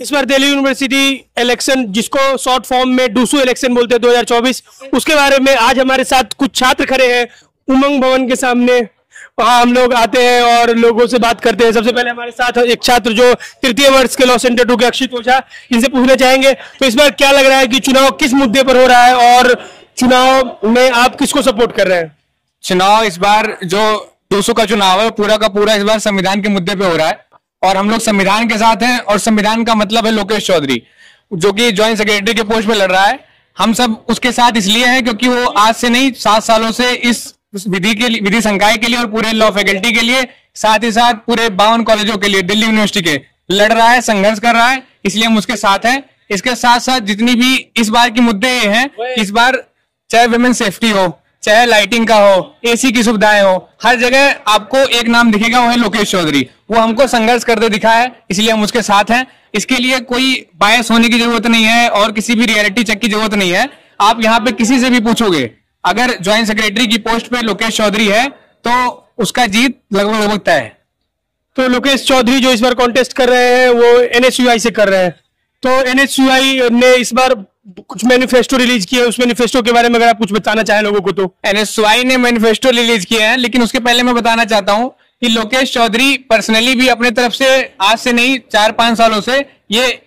इस बार Delhi university election, जिसको शॉर्ट फॉर्म में डूसू इलेक्शन बोलते हैं 2024 उसके बारे में आज हमारे साथ कुछ छात्र खड़े हैं। उमंग भवन के सामने वहाँ हम लोग आते हैं और लोगों से बात करते हैं। सबसे पहले हमारे साथ एक छात्र जो तृतीय वर्ष के लॉ सेंटर टू के अक्षित ओझा, इनसे पूछना चाहेंगे। तो इस बार क्या लग रहा है कि चुनाव किस मुद्दे पर हो रहा है और चुनाव में आप किसको सपोर्ट कर रहे हैं? चुनाव इस बार जो दो का चुनाव है पूरा का पूरा इस बार संविधान के मुद्दे पे हो रहा है। और हम लोग संविधान के साथ हैं और संविधान का मतलब है लोकेश चौधरी जो कि ज्वाइंट सेक्रेटरी के पोस्ट पे लड़ रहा है। हम सब उसके साथ इसलिए हैं क्योंकि वो आज से नहीं सात सालों से इस विधि के लिए विधि संकाय के लिए और पूरे लॉ फैकल्टी के लिए साथ ही साथ पूरे बावन कॉलेजों के लिए दिल्ली यूनिवर्सिटी के लड़ रहा है संघर्ष कर रहा है इसलिए हम उसके साथ हैं। इसके साथ साथ जितनी भी इस बार की मुद्दे ये हैं इस बार चाहे वुमेन सेफ्टी हो चाहे लाइटिंग का हो एसी की सुविधाएँ हो, हर जगह आपको एक नाम दिखेगा, वो है लोकेश चौधरी। वो हमको संघर्ष करते दिखा है, इसलिए हम उसके साथ हैं। इसके लिए कोई बायस होने की ज़रूरत नहीं है और किसी भी रियलिटी चेक की ज़रूरत नहीं है। आप यहाँ पे किसी से भी पूछोगे, अगर ज्वाइंट सेक्रेटरी की पोस्ट पे लोकेश चौधरी है तो उसका जीत लगभग लगभग तय है। तो लोकेश चौधरी जो इस बार कॉन्टेस्ट कर रहे हैं, वो एनएसयूआई से कर रहे हैं। तो एनएसयूआई ने इस बार कुछ मैनिफेस्टो रिलीज़ किया है, उस मैनिफेस्टो के बारे में अगर आप कुछ बताना चाहें लोगों को तो। एनएसवाई ने मैनिफेस्टो रिलीज़ किया है, लेकिन उसके पहले मैं बताना चाहता हूँ कि लोकेश चौधरी पर्सनली भी अपने तरफ़ से आज से नहीं चार पाँच सालों से ये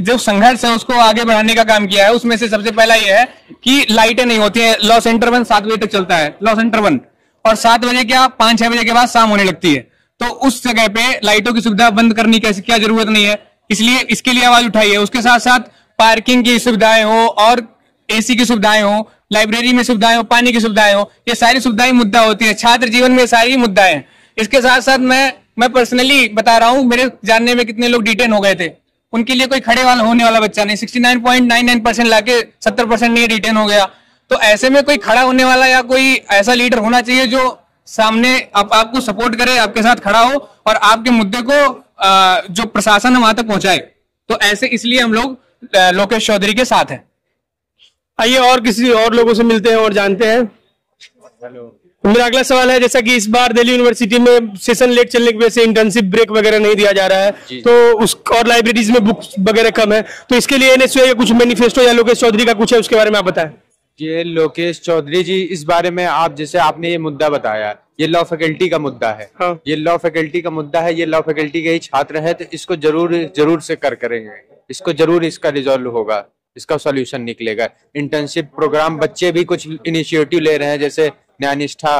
जो संघर्ष है, उसको आगे बढ़ाने का काम किया है। उसमें से सबसे पहला यह है कि लाइटें नहीं होती है। लॉ सेंटर वन सात बजे तक चलता है। लॉ सेंटर वन और सात बजे क्या पाँच छह बजे के बाद शाम होने लगती है। तो उस जगह पे लाइटों की सुविधा बंद करने की क्या ज़रूरत नहीं है। इसलिए इसके लिए आवाज़ उठाई है। उसके साथ साथ पार्किंग की सुविधाएँ हो और एसी की सुविधाएँ हो, लाइब्रेरी में सुविधाएँ हो, पानी की सुविधाएँ हो, ये सारी सुविधाएँ मुद्दा होती है। छात्र जीवन में सारी मुद्दा है। इसके साथ साथ मैं मैं पर्सनली बता रहा हूँ, मेरे जानने में कितने लोग डिटेन हो गए थे। उनके लिए कोई खड़े वाला, होने वाला बच्चा नहीं। Sixty nine point nine nine percent लाके सत्तर परसेंट नहीं रिटेन हो गया। तो ऐसे में कोई खड़ा होने वाला या कोई ऐसा लीडर होना चाहिए जो सामने आप, आपको सपोर्ट करे, आपके साथ खड़ा हो और आपके मुद्दे को जो प्रशासन है वहाँ तक पहुँचाए। तो ऐसे इसलिए हम लोग लोकेश चौधरी के साथ है। आइए और किसी और लोगों से मिलते हैं और जानते हैं। मेरा अगला सवाल है जैसा कि इस बार दिल्ली यूनिवर्सिटी में सेशन लेट चलने की वजह से इंटर्नशिप ब्रेक वगैरह नहीं दिया जा रहा है तो उस और लाइब्रेरीज में बुक्स वगैरह कम है तो इसके लिए एनएसयू कुछ मैनिफेस्टो या लोकेश चौधरी का कुछ है उसके बारे में आप बताएँ। ये लोकेश चौधरी जी इस बारे में आप जैसे आपने ये मुद्दा बताया ये लॉ फैकल्टी का मुद्दा है। हाँ। ये लॉ फैकल्टी का मुद्दा है ये लॉ फैकल्टी के ही छात्र है तो इसको ज़रूर ज़रूर से कर करेंगे। इसको ज़रूर इसका रिजोल्व होगा इसका सॉल्यूशन निकलेगा। इंटर्नशिप प्रोग्राम बच्चे भी कुछ इनिशिएटिव ले रहे हैं जैसे न्यायनिष्ठा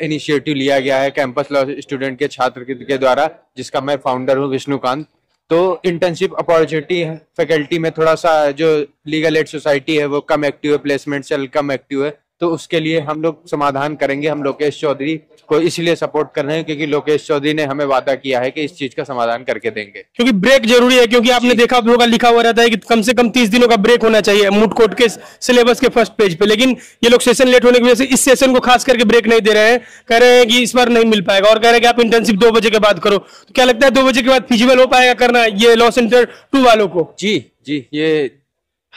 इनिशिएटिव लिया गया है कैंपस लॉ स्टूडेंट के छात्र के द्वारा जिसका मैं फाउंडर हूँ विष्णुकांत। तो इंटर्नशिप अपॉर्चुनिटी फैकल्टी में थोड़ा सा जो लीगल एड सोसाइटी है, वो कम एक्टिव है प्लेसमेंट सेल कम एक्टिव है। तो उसके लिए हम लोग समाधान करेंगे हम लोकेश चौधरी को इसलिए सपोर्ट कर रहे हैं क्योंकि लोकेश चौधरी ने हमें वादा किया है कि इस चीज़ का समाधान करके देंगे। क्योंकि ब्रेक ज़रूरी है क्योंकि आपने देखा आप लोगों का लिखा हुआ रहता है कि कम से कम तीस दिनों का ब्रेक होना चाहिए मुट कोर्ट के सिलेबस के फ़र्स्ट पेज पे। लेकिन ये लोग सेशन लेट होने की वजह से इस सेशन को खास करके ब्रेक नहीं दे रहे हैं। कह रहे हैं कि इस बार नहीं मिल पाएगा और कह रहे हैं कि आप इंटर्नशिप दो बजे के बाद करो। तो क्या लगता है दो बजे के बाद फिजिबल हो पाएगा करना ये लॉ सेंटर टू वालों को? जी जी ये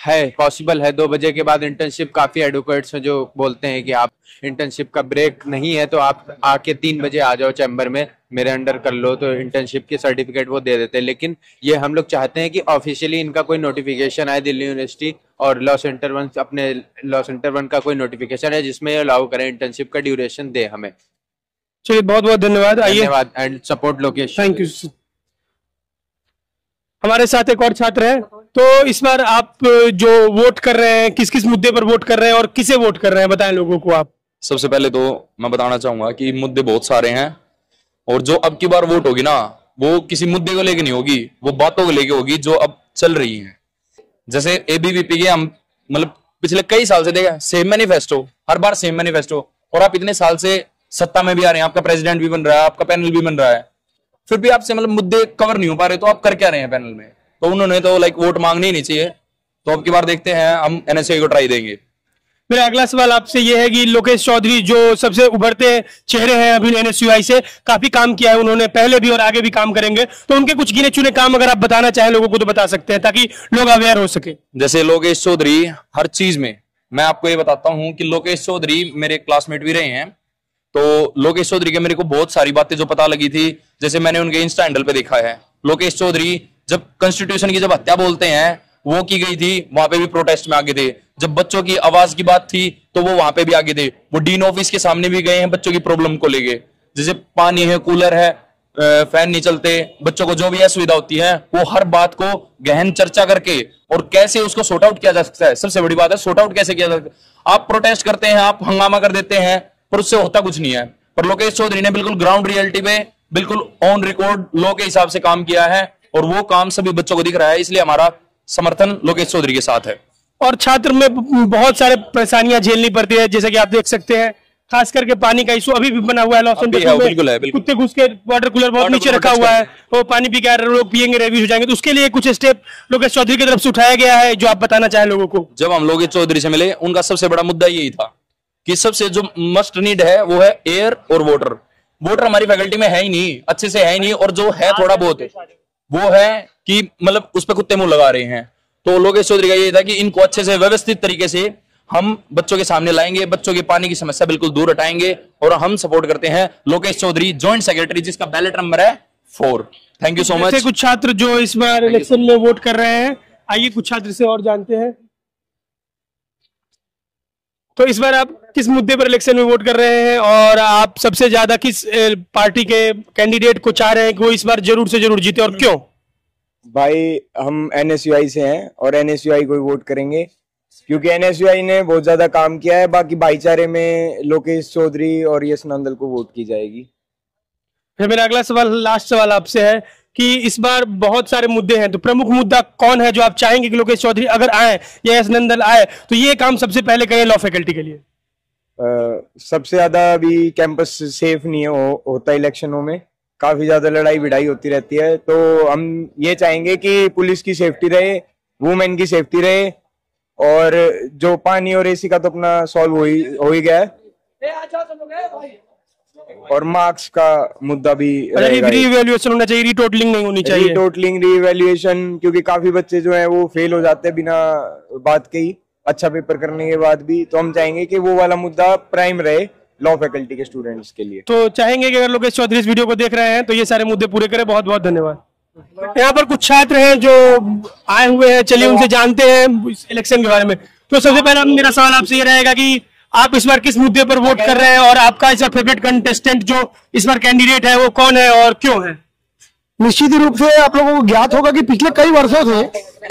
है पॉसिबल है। दो बजे के बाद इंटर्नशिप काफ़ी एडवोकेट्स हैं जो बोलते हैं कि आप इंटर्नशिप का ब्रेक नहीं है तो आप आके तीन बजे आ जाओ चैम्बर में मेरे अंडर कर लो तो इंटर्नशिप के सर्टिफिकेट वो दे देते हैं। लेकिन ये हम लोग चाहते हैं कि ऑफिशियली इनका कोई नोटिफिकेशन आए दिल्ली यूनिवर्सिटी और लॉ सेंटर वन अपने लॉ सेंटर वन का कोई नोटिफिकेशन है जिसमें अलाउ करें इंटर्नशिप का ड्यूरेशन दे हमें। चलिए बहुत बहुत धन्यवाद धन्यवाद and support location thank you हमारे साथ एक और छात्र है। तो इस बार आप जो वोट कर रहे हैं किस किस मुद्दे पर वोट कर रहे हैं और किसे वोट कर रहे हैं, बताएँ लोगों को आप। सबसे पहले तो मैं बताना चाहूँगा कि मुद्दे बहुत सारे हैं और जो अब की बार वोट होगी ना, वो किसी मुद्दे को लेके नहीं होगी, वो बातों को लेके होगी जो अब चल रही है। जैसे एबीवीपी के हम मतलब पिछले कई साल से देखा, सेम मैनिफेस्टो, हर बार सेम मैनिफेस्टो, और आप इतने साल से सत्ता में भी आ रहे हैं, आपका प्रेसिडेंट भी बन रहा है, आपका पैनल भी बन रहा है, फिर भी आपसे मतलब मुद्दे कवर नहीं हो पा रहे तो आप कर क्या रहे हैं पैनल में? तो उन्होंने तो लाइक वोट मांगनी ही नहीं चाहिए। तो अब की बार देखते हैं हम एनएसए को ट्राई देंगे। मेरा अगला सवाल आपसे ये है कि लोकेश चौधरी जो सबसे उभरते चेहरे हैं अभी एनएसयूआई से काफ़ी काम किया है उन्होंने पहले भी और आगे भी काम करेंगे। तो उनके कुछ गिने चुने काम अगर आप बताना चाहें लोगों को तो बता सकते हैं ताकि लोग अवेयर हो सके। जैसे लोकेश चौधरी हर चीज़ में मैं आपको ये बताता हूँ कि लोकेश चौधरी मेरे क्लासमेट भी रहे हैं। तो लोकेश चौधरी के मेरे को बहुत सारी बातें जो पता लगी थी जैसे मैंने उनके इंस्टा हैंडल पे देखा है। लोकेश चौधरी जब कॉन्स्टिट्यूशन की जब हत्या बोलते हैं, वो की गई थी, वहाँ पे भी प्रोटेस्ट में आगे थे। जब बच्चों की आवाज़ की बात थी तो वो वहाँ पे भी आगे थे। वो डीन ऑफ़िस के सामने भी गए हैं, बच्चों की प्रॉब्लम को लेके। जैसे पानी है कूलर है फ़ैन नहीं चलते, बच्चों को जो भी असुविधा होती है, वो हर बात को गहन चर्चा करके और कैसे उसको सोर्ट आउट किया जा सकता है। सबसे बड़ी बात है सोर्ट आउट कैसे किया जा सकता है? आप प्रोटेस्ट करते हैं, आप हंगामा कर देते हैं, पर उससे होता कुछ नहीं है। पर लोकेश चौधरी ने बिल्कुल ग्राउंड रियलिटी पे बिल्कुल ऑन रिकॉर्ड लॉ के हिसाब से काम किया है। और वो काम सभी बच्चों को दिख रहा है इसलिए हमारा समर्थन लोकेश चौधरी के साथ है। और छात्र में बहुत सारे परेशानियाँ झेलनी पड़ती है जैसे कि आप देख सकते हैं खास करके पानी का इशू अभी भी बना हुआ है लॉस बिल्कुल है कुत्ते घुस के वाटर कूलर बहुत नीचे रखा हुआ है। वो पानी पी के लोग पियेंगे रेव्यूज हो जाएँगे तो उसके लिए कुछ स्टेप लोकेश चौधरी की तरफ़ से उठाया गया है जो आप बताना चाहें लोगों को। जब हम लोकेश चौधरी से मिले उनका सबसे बड़ा मुद्दा यही था कि सबसे जो मस्ट नीड है वो है एयर और वाटर वाटर हमारी फैकल्टी में है ही नहीं अच्छे से है ही नहीं और जो है थोड़ा बहुत। वो है कि मतलब उस पर कुत्ते मुँह लगा रहे हैं। तो लोकेश चौधरी का ये था कि इनको अच्छे से व्यवस्थित तरीके से हम बच्चों के सामने लाएँगे बच्चों के पानी की समस्या बिल्कुल दूर हटाएँगे और हम सपोर्ट करते हैं लोकेश चौधरी ज्वाइंट सेक्रेटरी जिसका बैलेट नंबर है four thank you so much कुछ छात्र जो इस बार इलेक्शन में वोट कर रहे हैं आइए कुछ छात्र से और जानते हैं। तो इस बार आप किस मुद्दे पर इलेक्शन में वोट कर रहे हैं और आप सबसे ज़्यादा किस पार्टी के कैंडिडेट को चाह रहे हैं कि वो इस बार ज़रूर से ज़रूर जीते और क्यों? भाई हम एनएसयूआई से हैं और एनएसयूआई को वोट करेंगे। क्योंकि एनएसयूआई ने बहुत ज़्यादा काम किया है बाकी भाईचारे में लोकेश चौधरी और यश नंदल को वोट की जाएगी। फिर मेरा अगला सवाल लास्ट सवाल आपसे है। कि इस बार बहुत सारे मुद्दे हैं। तो प्रमुख मुद्दा कौन है जो आप चाहेंगे कि लोकेश चौधरी अगर आए या यश नंदल आए तो ये काम सबसे पहले करें लॉ फैकल्टी के लिए। आ, सबसे ज़्यादा अभी कैंपस सेफ़ नहीं है हो, होता इलेक्शनों में। काफ़ी ज़्यादा लड़ाई भिड़ाई होती रहती है। तो हम ये चाहेंगे कि पुलिस की सेफ्टी रहे वुमेन की सेफ्टी रहे और जो पानी और एसी का तो अपना सॉल्व हो ही हो ही गया है। और मार्क्स का मुद्दा भी रीवैल्यूएशन होना चाहिए रीटोटलिंग नहीं होनी चाहिए। रीटोटलिंग रीवैल्यूएशन क्योंकि काफ़ी बच्चे जो है वो फेल हो जाते हैं बिना बात के ही। अच्छा पेपर करने के बाद भी तो हम चाहेंगे कि वो वाला मुद्दा प्राइम रहे लॉ फैकल्टी के स्टूडेंट्स के लिए। तो चाहेंगे कि अगर लोकेश चौधरी इस वीडियो को देख रहे हैं तो ये सारे मुद्दे पूरे करें। बहुत बहुत धन्यवाद। यहाँ पर कुछ छात्र हैं जो आए हुए हैं चलिए उनसे जानते हैं इलेक्शन के बारे में। तो सबसे पहला मेरा सवाल आपसे ये रहेगा कि आप इस बार किस मुद्दे पर वोट कर रहे हैं और आपका इस बार फेवरेट कंटेस्टेंट जो इस बार कैंडिडेट है वो कौन है और क्यों है? निश्चित रूप से आप लोगों को ज्ञात होगा कि पिछले कई वर्षों से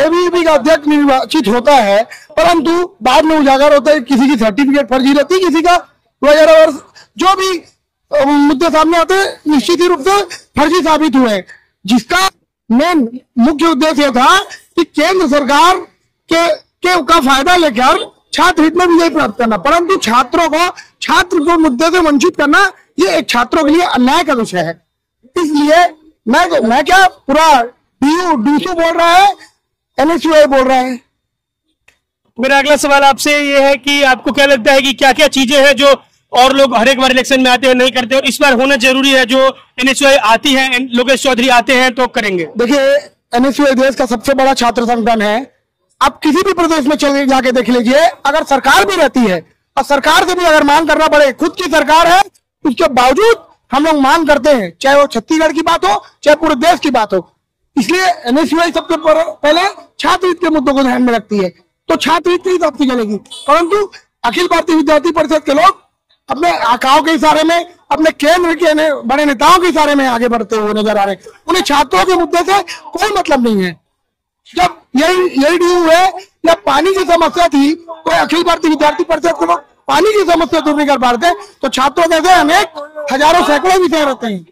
एबीवीपी का अध्यक्ष निर्वाचित होता है परंतु बाद में उजागर होता है किसी की सर्टिफिकेट फर्जी रहती किसी का वगैरह और जो भी मुद्दे सामने आते हैं निश्चित रूप से फर्जी साबित हुए जिसका मेन मुख्य उद्देश्य था कि केंद्र सरकार के, के का फ़ायदा लेकर छात्र हित में विजय प्राप्त करना परंतु छात्रों को छात्र को मुद्दे से वंचित करना ये एक छात्रों के लिए अन्याय का विषय है। इसलिए मैं मैं क्या पूरा डीयू डीसू बोल रहा है एनएसयूआई बोल रहा है? मेरा अगला सवाल आपसे ये है कि आपको क्या लगता है कि क्या क्या चीज़ें हैं जो और लोग हर एक बार इलेक्शन में आते हैं नहीं करते और इस बार होना ज़रूरी है जो एनएसयूआई आती है लोकेश चौधरी आते हैं तो करेंगे? देखिए एनएसयूआई देश का सबसे बड़ा छात्र संगठन है। आप किसी भी प्रदेश में चले जाके देख लीजिए अगर सरकार भी रहती है और सरकार से भी अगर मांग करना पड़े खुद की सरकार है उसके बावजूद हम लोग मांग करते हैं चाहे वो छत्तीसगढ़ की बात हो चाहे पूरे देश की बात हो। इसलिए एनएसयूआई सबसे पहले छात्र के मुद्दों को ध्यान में रखती है। तो छात्र हित के हिसाब से चलेगी। परंतु अखिल भारतीय विद्यार्थी परिषद के लोग अपने आकाओं के इशारे में अपने केंद्र के ने, बड़े नेताओं के इशारे में आगे बढ़ते हुए नज़र आ रहे हैं। उन्हें छात्रों के मुद्दे से कोई मतलब नहीं है। यही यही डी है। या पानी की समस्या थी तो अखिल भारतीय विद्यार्थी परिषद के पानी की समस्या दूर नहीं कर पाते तो छात्रों जैसे अनेक हज़ारों सैकड़ों विषय रहते हैं।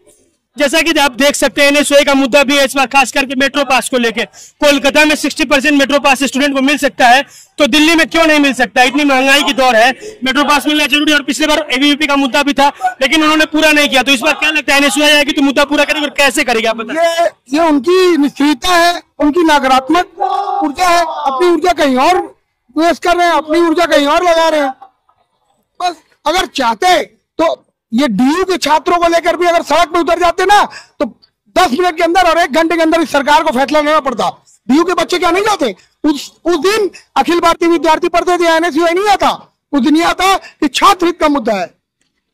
जैसा कि आप देख सकते हैं एनएसओए का मुद्दा भी है इस बार, खास करके मेट्रो पास को लेकर कोलकाता में 60 परसेंट मेट्रो पास स्टूडेंट को मिल सकता है तो दिल्ली में क्यों नहीं मिल सकता? इतनी महँगाई की दौर है, मेट्रो पास मिलना ज़रूरी और पिछले बार एबीवीपी का मुद्दा भी था, लेकिन उन्होंने पूरा नहीं किया। तो इस बार क्या लगता है एनएसओए आएगी तो मुद्दा पूरा करेगी, और कैसे करेगी ये ये उनकी निश्चितता है, उनकी नकारात्मक ऊर्जा है, अपनी ऊर्जा कहीं और वेस्ट कर रहे हैं, अपनी ऊर्जा कहीं और लगा रहे हैं। बस, अगर चाहते तो ये डीयू के छात्रों को लेकर भी अगर सड़क में उतर जाते ना तो दस मिनट के अंदर और एक घंटे के अंदर इस सरकार को फैसला लेना पड़ता। डीयू के बच्चे क्या नहीं जाते? उस उस दिन अखिल भारतीय विद्यार्थी पढ़ते थे, एनएसयू नहीं आता। उस दिन यह आता कि छात्र हित का मुद्दा है।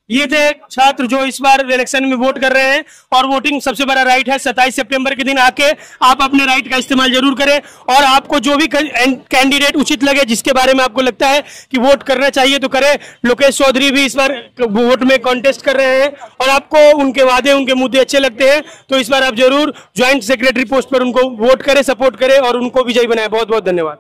ये थे छात्र जो इस बार इलेक्शन में वोट कर रहे हैं और वोटिंग सबसे बड़ा राइट है। 27 सितंबर के दिन आके आप अपने राइट का इस्तेमाल ज़रूर करें और आपको जो भी कैंडिडेट उचित लगे, जिसके बारे में आपको लगता है कि वोट करना चाहिए तो करें। लोकेश चौधरी भी इस बार वोट में कॉन्टेस्ट कर रहे हैं और आपको उनके वादे, उनके मुद्दे अच्छे लगते हैं तो इस बार आप ज़रूर ज्वाइंट सेक्रेटरी पोस्ट पर उनको वोट करें सपोर्ट करें और उनको विजयी बनाए। बहुत बहुत धन्यवाद।